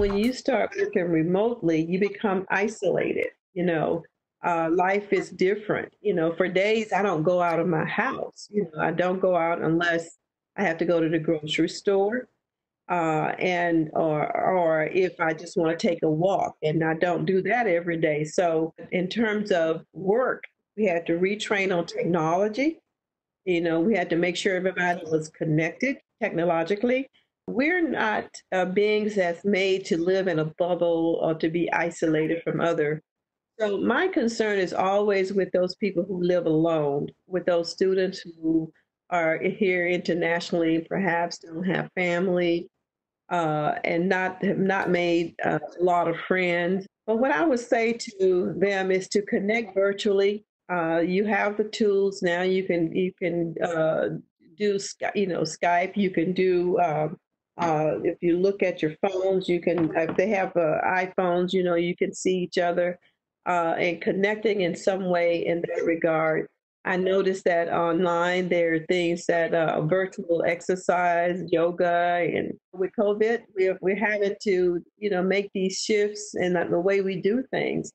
when you start working remotely, you become isolated. You know, uh, life is different. You know, for days I don't go out of my house. You know, I don't go out unless I have to go to the grocery store, uh, and or or if I just want to take a walk, and I don't do that every day. So in terms of work, we had to retrain on technology. You know, we had to make sure everybody was connected technologically. We're not uh, beings that's made to live in a bubble or to be isolated from other. So my concern is always with those people who live alone, with those students who are here internationally, perhaps don't have family, uh, and not have not made a lot of friends. But what I would say to them is to connect virtually. Uh, you have the tools now. You can you can uh, do you know Skype. You can do um, uh, if you look at your phones, you can, if they have uh, iPhones, you know, you can see each other uh, and connecting in some way in that regard. I noticed that online there are things that uh, virtual exercise, yoga, and with COVID, we're, we're having to, you know, make these shifts in the way we do things,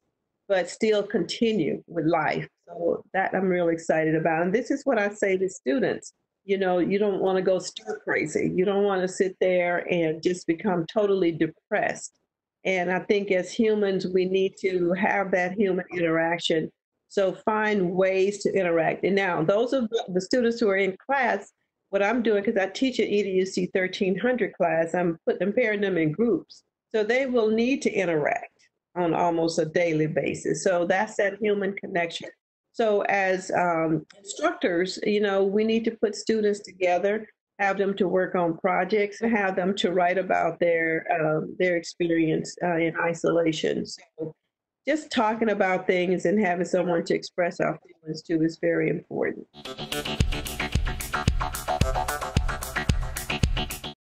but still continue with life. So that I'm really excited about. And this is what I say to students you know, you don't want to go stir crazy. You don't want to sit there and just become totally depressed. And I think as humans, we need to have that human interaction. So find ways to interact. And now, those of the students who are in class, what I'm doing, because I teach at EDUC 1300 class, I'm putting pairing them in groups. So they will need to interact on almost a daily basis. So that's that human connection. So, as um, instructors, you know, we need to put students together, have them to work on projects, and have them to write about their um, their experience uh, in isolation. So, just talking about things and having someone to express our feelings to is very important.